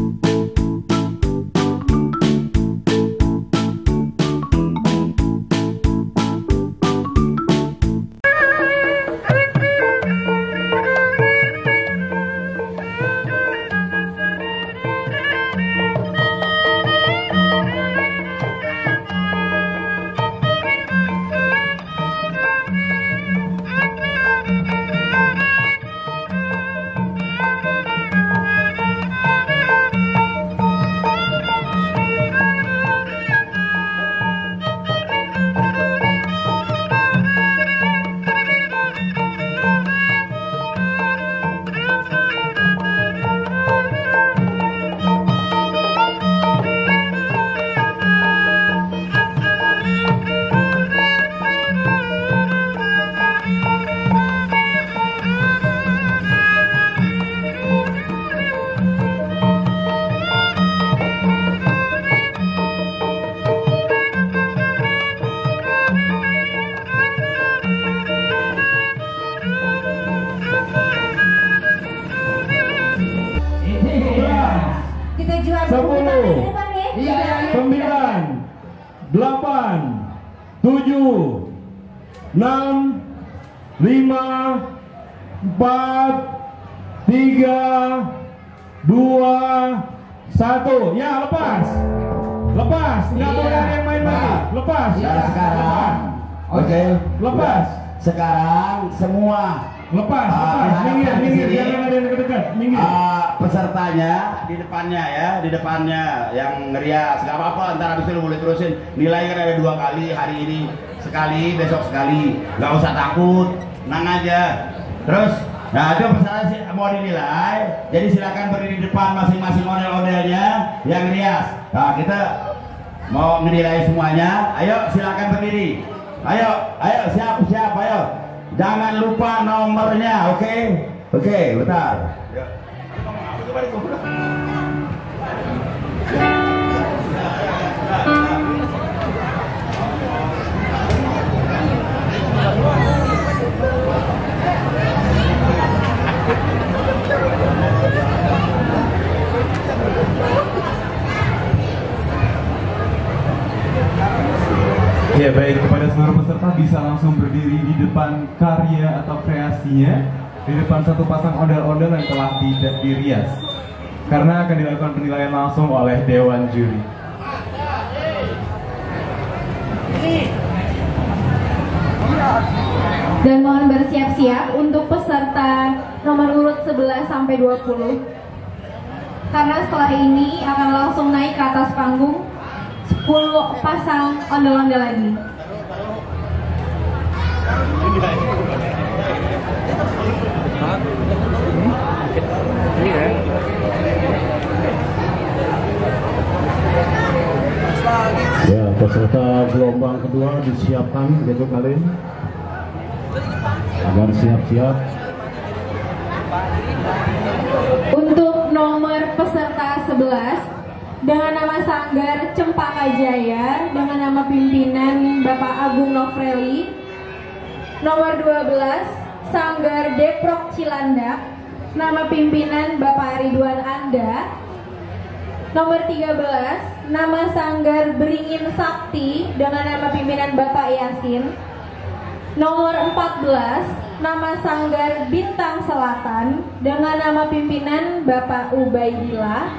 Kita jual Sepuluh. Iya, sembilan, delapan, tujuh, enam, lima, empat, tiga, dua, satu. Ya lepas, lepas. Nggak boleh ada yang main lagi. Lepas. Ya sekarang. Oke. Lepas. Sekarang semua Lepas, Ah, lepas. Minggir, minggir. Jangan ada yang dekat-dekat. Minggir. Pesertanya di depannya ya, di depannya yang ngerias. Gak apa-apa, ntar habis itu boleh terusin. Nilai kan ada dua kali hari ini sekali, besok sekali. Gak usah takut, tenang aja. Terus, nah itu peserta mau dinilai. Jadi silakan berdiri di depan masing-masing ondel-ondelnya yang rias. Nah kita mau menilai semuanya. Ayo silakan berdiri. Ayo, ayo siap siap ayo. Jangan lupa nomornya, oke? Oke, bentar. Ya baik. Kepada seluruh peserta bisa langsung berdiri di depan karya atau kreasinya di depan satu pasang ondel-ondel yang telah di- dirias karena akan dilakukan penilaian langsung oleh dewan juri. Dan mohon bersiap-siap untuk peserta nomor urut 11 sampai 20. Karena setelah ini akan langsung naik ke atas panggung 10 pasang ondel-ondel lagi. Ya, peserta gelombang kedua disiapkan gitu kali agar siap-siap. Untuk nomor peserta 11 dengan nama Sanggar Cempaka Jaya dengan nama pimpinan Bapak Agung Nofreli. Nomor 12 Sanggar Deprok Cilandak nama pimpinan Bapak Ridwan Anda. Nomor 13 nama Sanggar Beringin Sakti dengan nama pimpinan Bapak Yasin. Nomor 14, nama Sanggar Bintang Selatan dengan nama pimpinan Bapak Ubaidillah.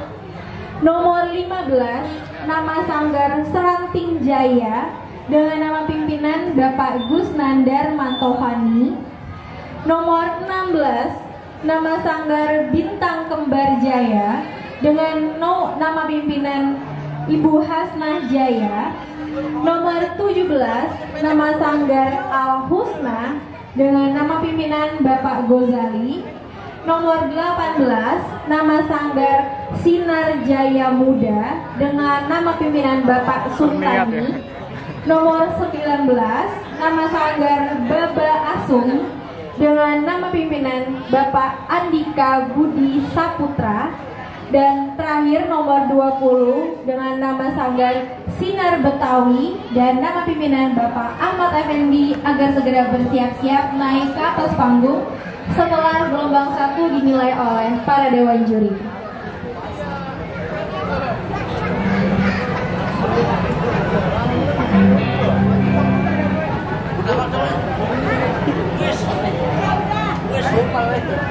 Nomor 15, nama Sanggar Seranting Jaya dengan nama pimpinan Bapak Gus Nandar Mantohani. Nomor 16, nama Sanggar Bintang Kembar Jaya dengan no- nama pimpinan Ibu Hasnah Jaya. Nomor 17, nama Sanggar Al Husna dengan nama pimpinan Bapak Gozali. Nomor 18, nama Sanggar Sinar Jaya Muda dengan nama pimpinan Bapak Sultani. Nomor 19, nama Sanggar Baba Asung dengan nama pimpinan Bapak Andika Budi Saputra dan terakhir nomor 20 dengan nama sanggar Sinar Betawi dan nama pimpinan Bapak Ahmad Effendi agar segera bersiap-siap naik ke atas panggung setelah gelombang satu dinilai oleh para dewan juri. Thank you. Thank you.